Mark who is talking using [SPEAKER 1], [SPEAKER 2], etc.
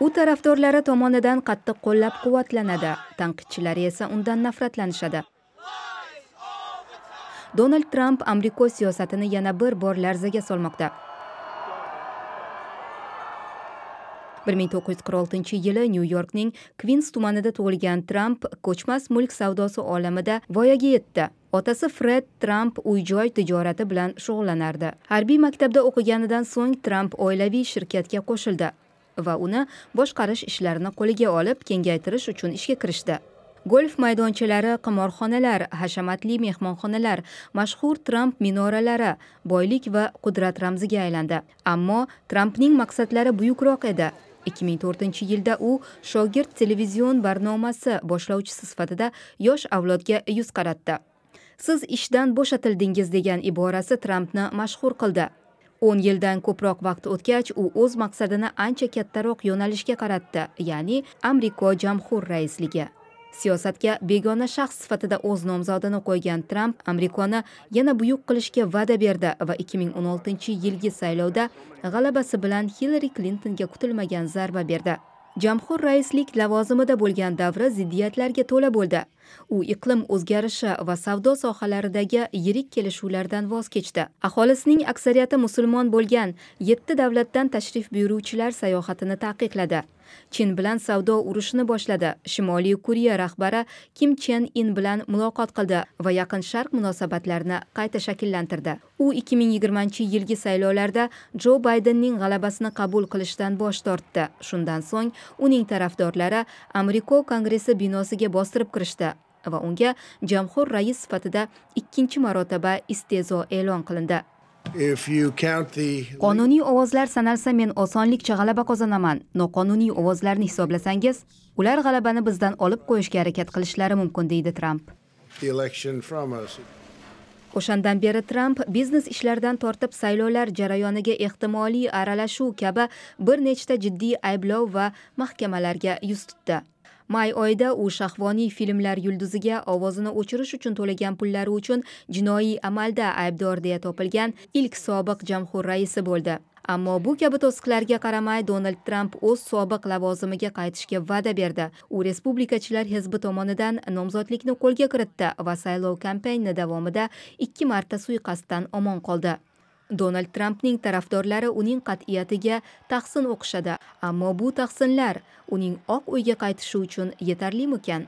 [SPEAKER 1] u tarafdorlari tomonidan qattiq qo'llab quvvatlanadi tanqidchilari esa undan nafratlanishadi. Donald tramp amriko siyosatini yana bir bor larzaga solmoqda. 1946 yili nyu yorkning kvins tumanida tug'ilgan tramp ko'chmas mulk savdosi olamida voyaga yetdi. Otasi fred tramp uy joy tijorati bilan shug'ullanardi. Harbiy maktabda o'qiganidan so'ng tramp oilaviy shirkatga qo'shildi. Va uni boshqarish ishlarini qo'liga olib kengaytirish uchun ishga kirishdi. Golf maydonchalari qimorxonalar hashamatli mehmonxonalar mashhur tramp minoralari boylik va qudrat ramziga aylandi. Ammo trampning maqsadlari buyukroq edi. 2004 yilda u shogird televizion barnomasi boshlovchisi sifatida yosh avlodga yuz qaratdi. Siz ishdan bo'shatildingiz degan iborasi trampni mashhur qildi. 10 yildan ko'proq vaqt o'tgach u o'z maqsadini ancha kattaroq yo'nalishga qaratdi ya'ni amriko jamhur raisligi. Siyosatga begona shaxs sifatida o'z nomzodini qo'ygan tramp amrikoni yana buyuk qilishga va'da berdi va 2016 yilgi saylovda g'alabasi bilan hillari klintonga kutilmagan zarba berdi. Jamhur raislik lavozimida bo'lgan davri ziddiyatlarga to'la bo'ldi. U iqlim o'zgarishi va savdo sohalaridagi yirik kelishuvlardan voz kechdi. Aholisining aksariyati musulmon bo'lgan yetti davlatdan tashrif buyuruvchilar sayohatini taqiqladi. Chin bilan savdo urushini boshladi. Shimoliy koreya rahbari kim chen in bilan muloqot qildi va yaqin sharq munosabatlarini qayta shakllantirdi. U 2020 yilgi saylovlarda jo baydenning g'alabasini qabul qilishdan bosh tortdi. Shundan so'ng uning tarafdorlari amriko kongressi binosiga bostirib kirishdi va unga jamhur rais sifatida ikkinchi marotaba iste'zo e'lon qilindi. Qonuniy ovozlar sanalsa men osonlikcha g'alaba qozonaman noqonuniy ovozlarni hisoblasangiz ular g'alabani bizdan olib qo'yishga harakat qilishlari mumkin deydi tramp o'shandan beri tramp biznes ishlardan tortib saylovlar jarayoniga ehtimoliy aralashuv kabi bir nechta jiddiy ayblov va mahkamalarga yuz tutdi may oyida u shahvoniy filmlar yulduziga ovozini o'chirish uchun to'lagan pullari uchun jinoiy amalda aybdor deya topilgan ilk sobiq jamhur raisi bo'ldi. Ammo bu kabi to'siqlarga qaramay donald tramp o'z sobiq lavozimiga qaytishga va'da berdi. U respublikachilar hizbi tomonidan nomzodlikni qo'lga kiritdi va saylov kampaniya davomida ikki marta suiqasddan omon qoldi. Donald trampning tarafdorlari uning qat'iyatiga tahsin o'qishadi ammo bu tahsinlar uning oq uyga qaytishi uchun yetarlimikan?